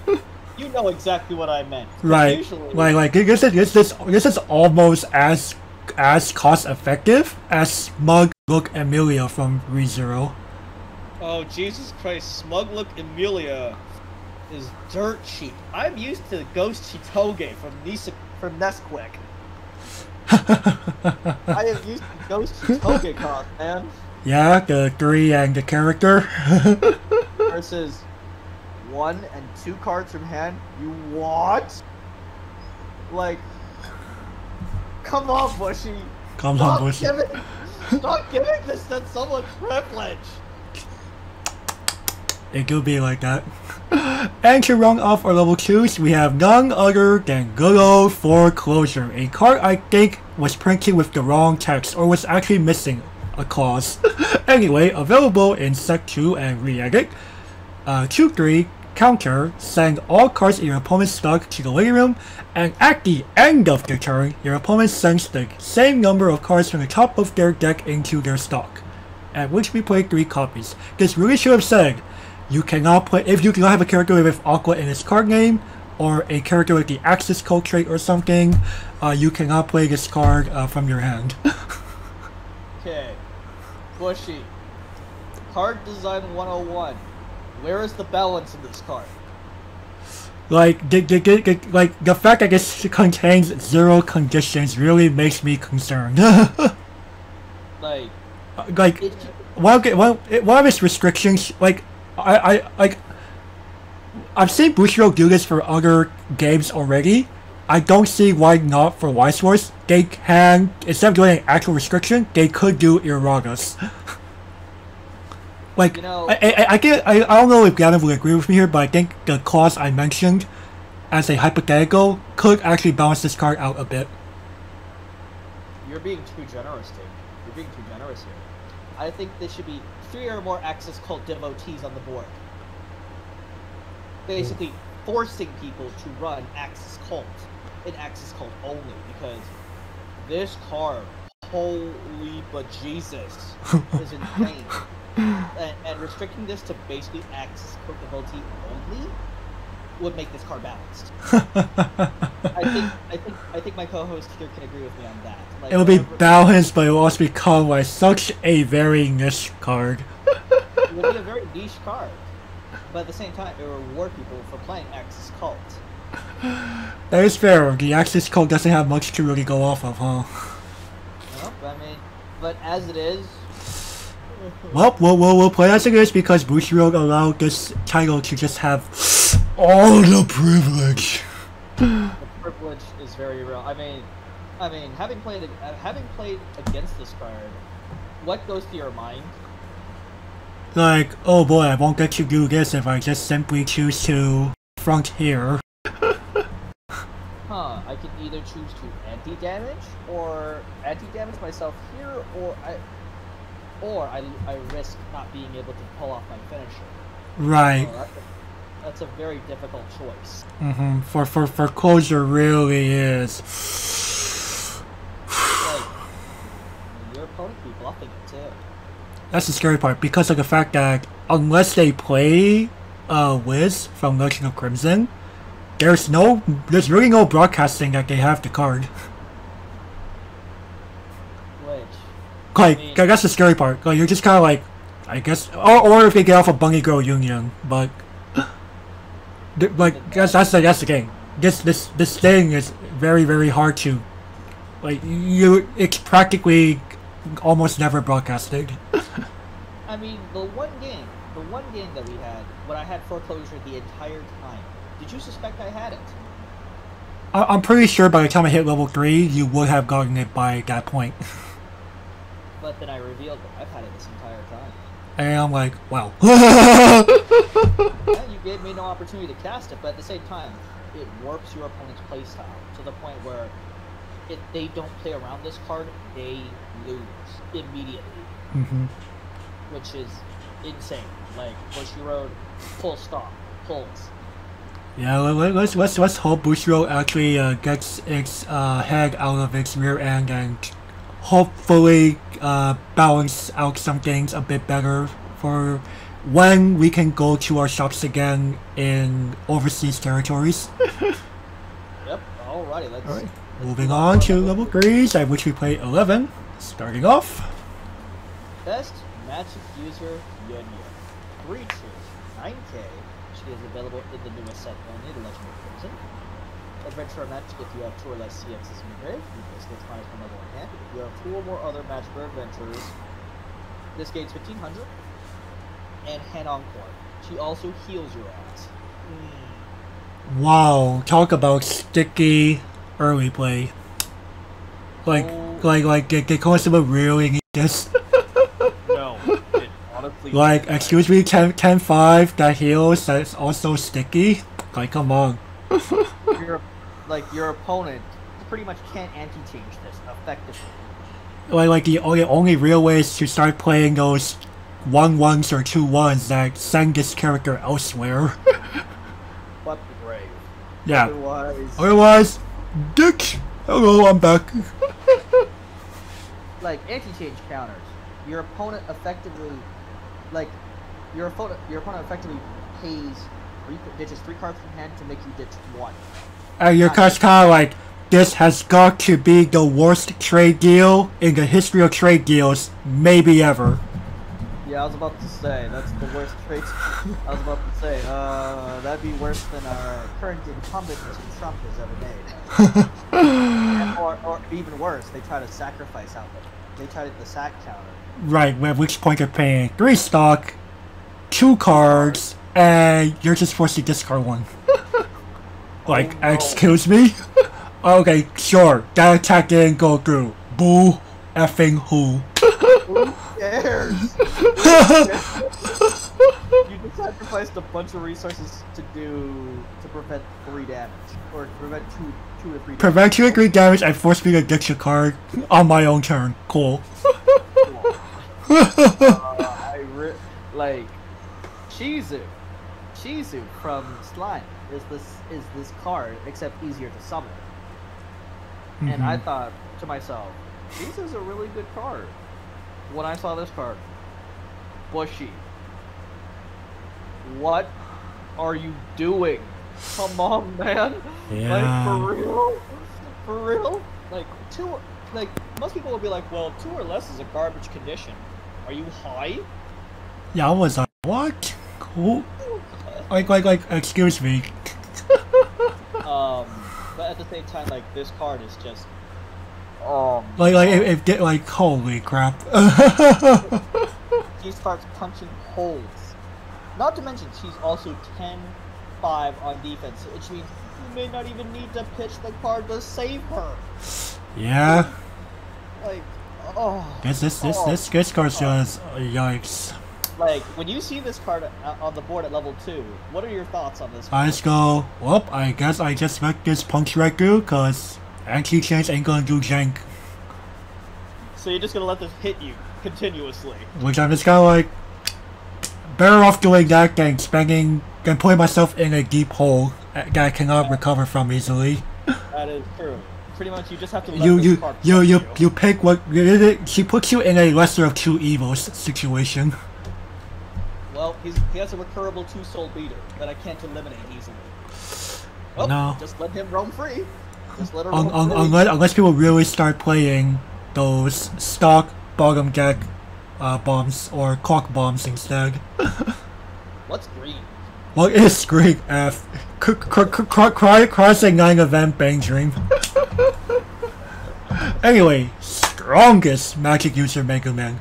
you know exactly what I meant. Right. Usually, Like like this is this is this is almost as as cost effective as Smug Look Emilia from ReZero. oh Jesus Christ, Smug Look Emilia is dirt cheap. I'm used to Ghost Chitoge from Nisa from Nisekoi. I am used to Ghost Chitoge cost, man. Yeah, the three and the character. versus one and two cards from hand. You what? Like, come on, Bushy. Come on, Stop Bushy. giving, stop giving this to someone privilege. It could be like that. And to round off our level 2s, we have none other than good old Foreclosure, a card I think was printed with the wrong text or was actually missing a clause. anyway, available in Sec 2 and Re-Edit. Uh, 2-3, counter, send all cards in your opponent's stock to the living room, and at the end of the turn, your opponent sends the same number of cards from the top of their deck into their stock at which we play three copies. This really should have said you cannot play if you do not have a character with Aqua in its card name or a character with the Axis Cult trait or something. Uh, you cannot play this card uh, from your hand. Okay, Bushy. Card design 101. Where is the balance in this card? like the, the, the, like the fact that this contains zero conditions really makes me concerned. Like, like it, one of, the- one, it- one of its restrictions, like I, I like, I've seen Bushiroad do this for other games already. I don't see why not for Weiss Schwarz. They can instead of doing an actual restriction, they could do Iragas. like You know- I, I, I get I, I don't know if Gavin will agree with me here, but I think the clause I mentioned as a hypothetical could actually balance this card out a bit. you're being too generous, dude. You're being too generous here. I think this should be three or more Axis Cult devotees on the board. Basically, forcing people to run Axis Cult in Axis Cult only because this card, holy bejesus, is insane. and, and restricting this to basically Axis Cult devotee only would make this card balanced. I think I think I think my co-host here can agree with me on that. Like, It will be balanced, but it will also become like such a very niche card. it would be a very niche card, but at the same time, it would reward people for playing Axis Cult. That is fair. The Axis Cult doesn't have much to really go off of, huh? Know? I mean, but as it is, Well, we'll, we'll, we'll play as it is because Bushiroad allowed this title to just have all the privilege. the privilege is very real. I mean, I mean, having played having played against this card, what goes through your mind? Like, oh boy, I won't get to do this if I just simply choose to front here. Huh? I can either choose to anti-damage or anti-damage myself here, or I, or I, I risk not being able to pull off my finisher. Right. Oh, so that's, a, very difficult choice. Mm-hmm. For, for, for closure really is. Like, your opponent be bluffing it too. That's the scary part because of the fact that unless they play uh, Wiz from Legend of Crimson, there's no, there's really no broadcasting that they have the card. Which, Like, mean- that's the scary part. Like, you're just kind of like, I guess, or, or if they get off of Bunny Girl Union, but, like, that's that's the that's the thing. This this this thing is very very hard to, like, you it's practically almost never broadcasted. I mean, the one game, the one game that we had, when I had foreclosure the entire time, did you suspect I had it? I, I'm pretty sure by the time I hit level three, you would have gotten it by that point. But then I revealed it. I've had it this entire time. And I'm like, wow. Yeah, gave me no opportunity to cast it, but at the same time, it warps your opponent's playstyle to the point where if they don't play around this card, they lose immediately, hmm which is insane. Like Bushiroad, full stop, pulls. Yeah, let- let- let's let's let's hope Bushiroad actually uh, gets its uh, head out of its rear end and hopefully uh, balance out some things a bit better for when we can go to our shops again in overseas territories. Yep. Alrighty, let's. Alright, let's moving on to level 3s, at which we play 11. Starting off, Best Magic User Yun Yun. Three tiers, 9k. She is available in the newest set only, the Legend of Crimson. Adventure magic if you have two or less CXs in your grave, you place gets minus one level in hand. If you have two or more other magic or adventures, this gains 1500. And Hand Encore. She also heals your ass. Mm. wow, talk about sticky early play. Like, Oh. like, like, get, get Konosuba really need this. No, it honestly. Like, excuse me, 10, 10 5 that heals, that's also sticky? Like, come on. your, like your opponent pretty much can't anti-change this effectively. Like, like the only, only real way is to start playing those one ones or two ones that send this character elsewhere. But the brave. yeah. Otherwise, Otherwise, dick! Hello, I'm back. like anti-change counters, your opponent effectively, like your opponent, your opponent effectively pays three ditches three cards from hand to make you ditch one. And you're just kind of like, this has got to be the worst trade deal in the history of trade deals, maybe ever. Yeah, I was about to say that's the worst trait. I was about to say, uh, that'd be worse than our current incumbent, Mr. Trump, has ever made. And- or, or even worse, they try to sacrifice out there. They try to the sack counter. Right, at which point you're paying three stock, two cards, and you're just forced to discard one. like, Oh, no. excuse me? okay, sure, that attack didn't go through. Boo effing who. Who cares? you just sacrificed a bunch of resources to do to prevent three damage, or to prevent two, two to three. Prevent two or three damage and force me to ditch a card on my own turn. Cool. uh, I re- like Shizu. Shizu from Slime is this is this card, except easier to summon. And I Mhm. thought to myself, Shizu's a really good card. When I saw this card, Bushy, what are you doing? Come on, man. Like Yeah. for real? For real? Like two like most people will be like, well, two or less is a garbage condition. Are you high? Yeah, I was like, what? Cool. Like, like, like, excuse me. Um, but at the same time, like this card is just, um, Like, like, if, if get like, holy crap. he starts punching holes. Not to mention, she's also 10-5 on defense, which means you may not even need to pitch the card to save her. yeah. Like, oh. This, this, this, oh. this, this card's just, uh, yikes. Like when you see this card on the board at level two, what are your thoughts on this? I just go, well, I guess I just let this punch Reku, cause anti-change ain't gonna do jank. So you're just gonna let this hit you continuously? Which I'm just kinda like, better off doing that than spending, than putting myself in a deep hole that I cannot recover from easily. That is true. Pretty much, you just have to let You, you, you, you, you pick what, she puts you in a lesser of two evils situation. Well, he's, he has a recurable two soul beater that I can't eliminate easily. Well, No. just let him roam free. Un- un- unless, unless people really start playing those stock bottom deck uh, bombs or cock bombs instead. What's green? What is Greek F? C- c- c- c- cry, crossing 9 event bang dream. anyway, strongest magic user Megumin.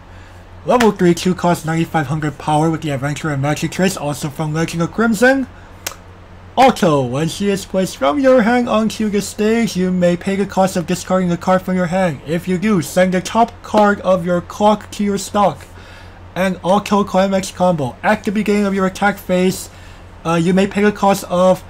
Level 3 2 cost 9500 power with the adventure and magic trace, also from Legend of Crimson. Also, when she is placed from your hand onto the stage, you may pay the cost of discarding a card from your hand. If you do, send the top card of your clock to your stock. And All-Kill Climax combo. At the beginning of your attack phase, uh, you may pay the cost of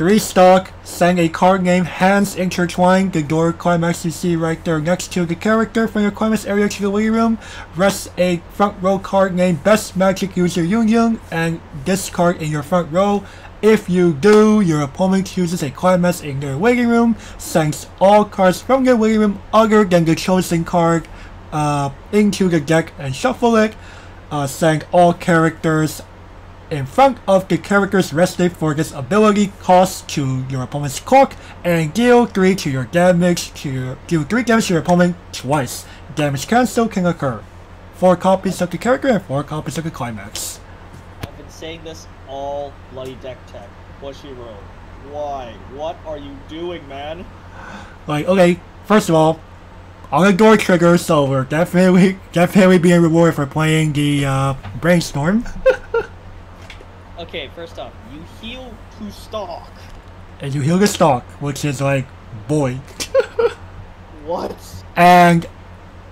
Three stock, send a card named Hands Intertwined, the door climax you see right there next to the character from your climax area to the waiting room. Rests a front row card named Best Magic User Yun and this card in your front row. If you do, your opponent chooses a climax in their waiting room, sends all cards from their waiting room other than the chosen card uh, into the deck and shuffle it. Uh, send all characters in front of the characters rested for this ability cost to your opponent's clock and deal 3 to your damage to your, deal 3 damage to your opponent twice. Damage cancel can occur. 4 copies of the character and 4 copies of the climax. I've been saying this all bloody deck tech. Bushiroad. Why? What are you doing, man? Like, okay, first of all, on the door trigger, so we're definitely definitely being rewarded for playing the uh, brainstorm. okay, first off, you heal to stalk. And you heal the stalk, which is like, boy. what? And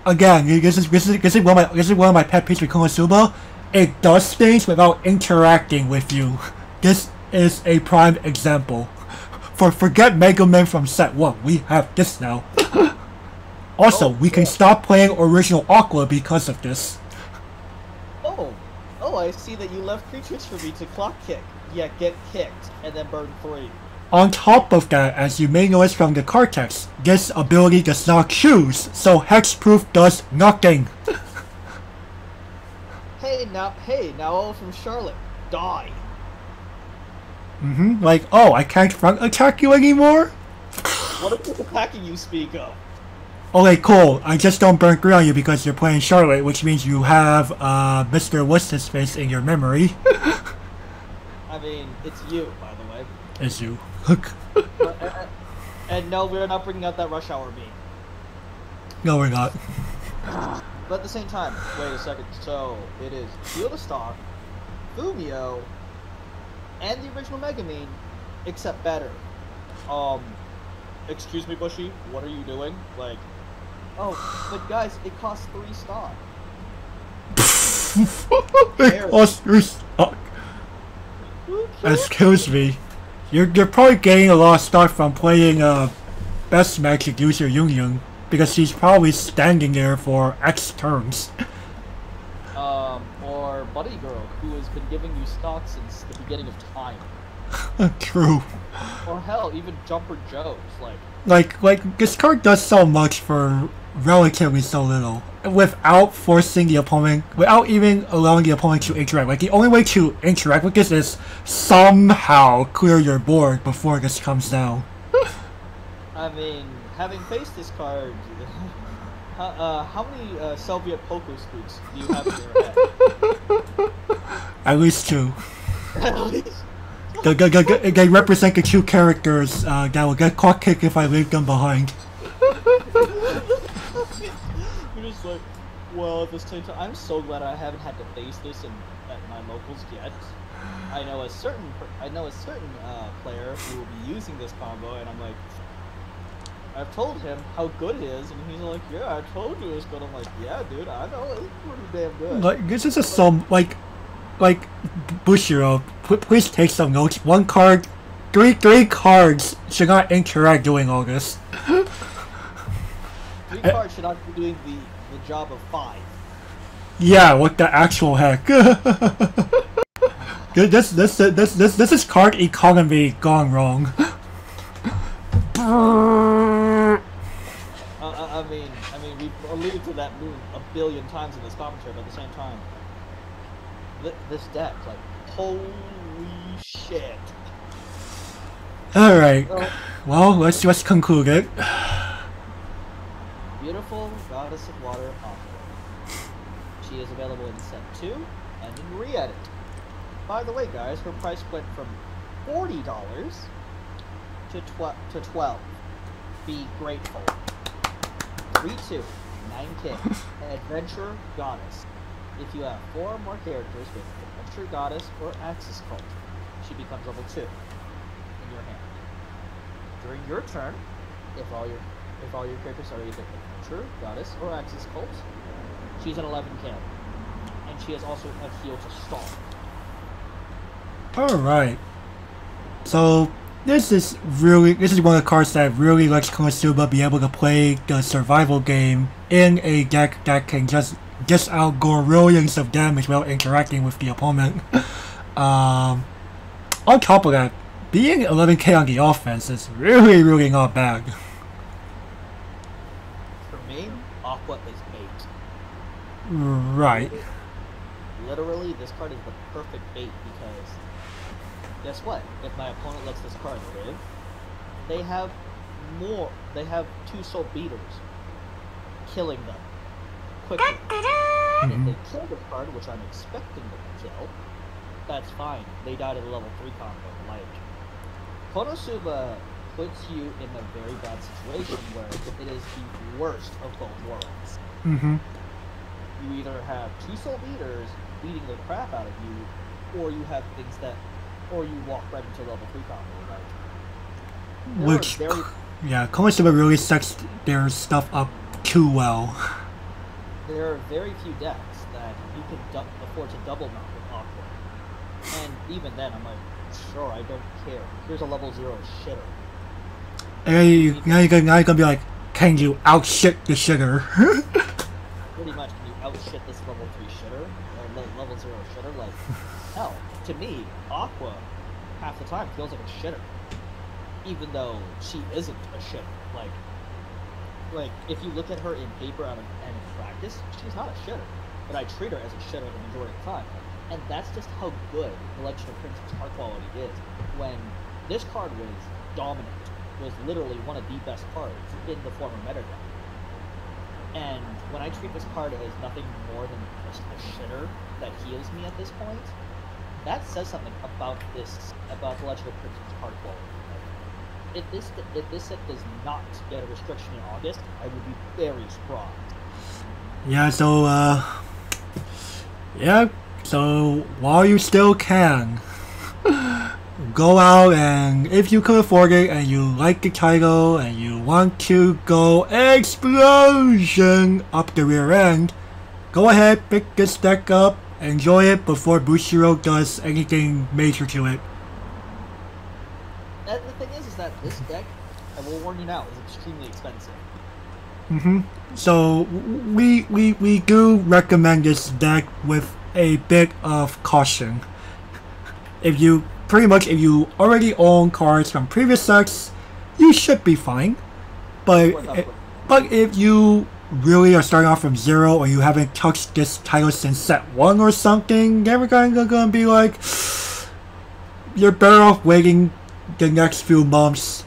again, this is this is this is one of my this is one of my pet peeves with Konosuba. It does things without interacting with you. This is a prime example. For forget Megumin from set one, we have this now. also, oh, we can oh. stop playing original Aqua because of this. Oh, oh! I see that you left creatures for me to clock kick. Yeah, get kicked and then burn three. On top of that, as you may notice from the card text, this ability does not choose, so Hexproof does nothing. hey now, hey now, all from Charlotte, die. Mm-hmm. Like, oh, I can't front attack you anymore. What is attacking you speak of? Okay, cool. I just don't burn three on you because you're playing Charlotte, which means you have uh, Mr. What's His Face in your memory. I mean, it's you, by the way. It's you. and, and no, we're not bringing out that rush hour meme. No, we're not. But at the same time, wait a second. So it is Field of Stock, Fumio, and the original Megumin, except better. Um, excuse me, Bushy, what are you doing? Like, oh, but guys, it costs three stock. it costs three stock. Excuse me. You're, you're probably getting a lot of stock from playing uh, Best Magic User Yun Yun because she's probably standing there for X turns. Um, or Buddy Girl, who has been giving you stock since the beginning of time. True. Or hell, even Jumper Joe's, like. Like, like this card does so much for relatively so little, without forcing the opponent, without even allowing the opponent to interact. Like the only way to interact with this is somehow clear your board before this comes down. I mean, having faced this card, how, uh, how many uh, Soviet Poco speaks do you have in your head? At least two. At least. They, they, they, they represent the two characters uh, that will get clock kick if I leave them behind. You're just like, well, at this time, I'm so glad I haven't had to face this in, at my locals yet. I know a certain, I know a certain uh, player who will be using this combo, and I'm like, I've told him how good it is, and he's like, yeah, I told you it's good. I'm like, yeah, dude, I know it's pretty damn good. Like, this is a some like, like, Bushiro, please take some notes. One card, three three cards should not interact doing all this. three eh. cards should not be doing the the job of five. Yeah, what the actual heck? this this this this this is card economy gone wrong. alluded to that moon a billion times in this commentary, but at the same time, th this deck, like, holy shit. All right. well, let's let's conclude it. Beautiful goddess of water Aqua. She is available in set two and in re-edit. By the way, guys, her price went from forty dollars to tw to twelve. Be grateful. 3-2, 9k, Adventure Goddess. If you have four or more characters with Adventure Goddess or Axis Cult, she becomes level 2 in your hand. During your turn, if all your if all your characters are either Adventure, Goddess, or Axis Cult, she's an 11k. And she has also a heal to stall. Alright. So, this is really this is one of the cards that really lets Konosuba be able to play the survival game in a deck that can just dish out gorillions of damage while interacting with the opponent. um, on top of that, being 11k on the offense is really, really not bad. For me, Aqua is bait. Right. Literally, this card is the perfect bait because guess what? If my opponent lets this card live, they have more. They have two soul beaters, killing them quickly. And if they kill this card, which I'm expecting them to kill, that's fine. They died at a level three combo. Like Konosuba puts you in a very bad situation where it is the worst of both worlds Mm-hmm. you either have two soul beaters beating the crap out of you, or you have things that, or you walk right into level three combo. Like, there Which, very, yeah, Konosuba really sets their stuff up too well. there are very few decks that you can afford to double mount with Aqua, and even then, I'm like, sure, I don't care. Here's a level zero shitter. And then you, now, you're gonna, now you're gonna be like, can you outshit the shitter? Pretty much, can you outshit this level three shitter or level zero shitter? Like, hell, to me, Aqua half the time feels like a shitter, even though she isn't a shitter. Like, like if you look at her in paper and in, practice, she's not a shitter, but I treat her as a shitter the majority of the time, and that's just how good Legend of Princess card quality is. When this card was dominant, was literally one of the best cards in the former meta deck. And when I treat this card as nothing more than just a shitter that heals me at this point, that says something about this about the Legend of Princess card quality. If this if this set does not get a restriction in August, I would be very surprised. yeah, so, uh, yeah, so while you still can, go out and if you can afford it and you like the title and you want to go explosion up the rear end, go ahead, pick this deck up, enjoy it before Bushiro does anything major to it. And the thing is that this deck, I will warn you now, is extremely expensive. hmm So we, we we do recommend this deck with a bit of caution. If you pretty much if you already own cards from previous sets, you should be fine. But What's up i- with- but if you really are starting off from zero or you haven't touched this title since set one or something, then we're gonna, gonna be like, you're better off waiting the next few months,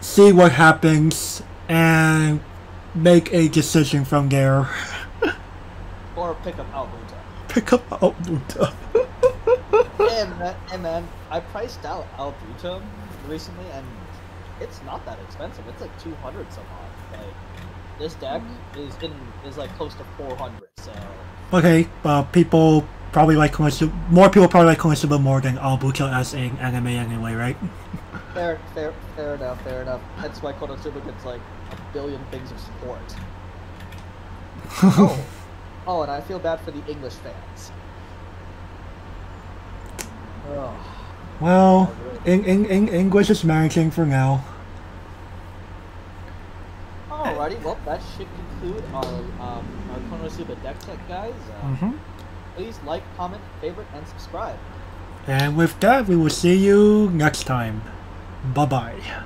see what happens, and make a decision from there. Or pick up Aobuta. Pick up Aobuta. and, man, and man, I priced out Aobuta recently, and it's not that expensive. It's like 200 some odd. Like, this deck is in is like close to 400, so... okay, uh, people probably like Konosuba, more people probably like Konosuba more than Aobuta as an anime anyway, right? Fair, fair, fair enough, fair enough. That's why Konosuba gets like a billion things of support. oh, oh, and I feel bad for the English fans. Oh, Well, in, in, in English is managing for now. alrighty, well, that should conclude our um, our Konosuba deck check, guys. Uh, hmm Please like, comment, favorite, and subscribe. And with that, we will see you next time. Bye bye.